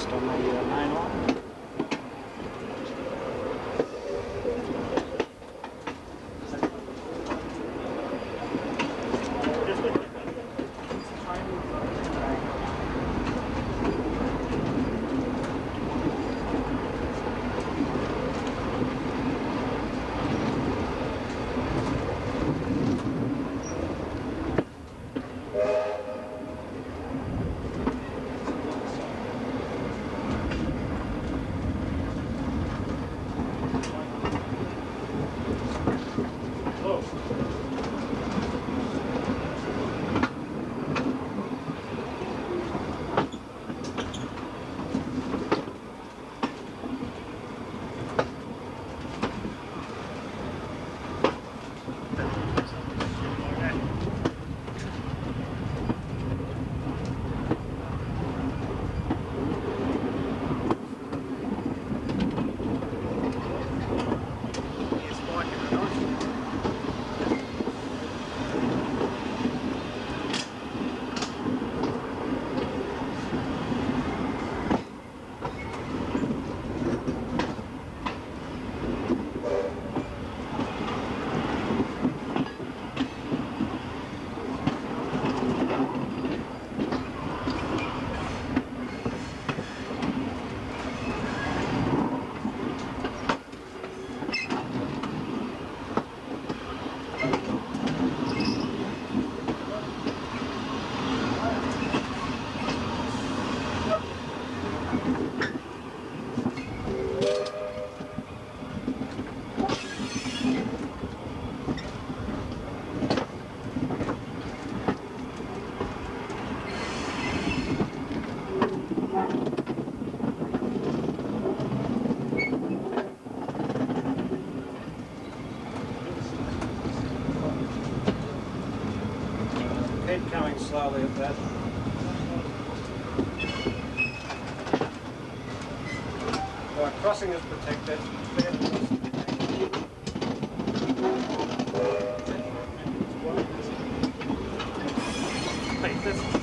twist on the uh, main line. Keep coming slowly at that. Right, crossing is protected. Hey, that's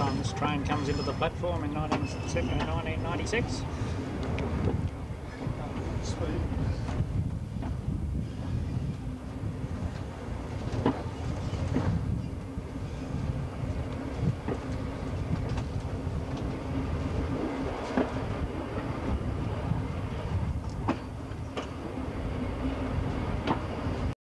time this train comes into the platform in 19, 1996. Speed.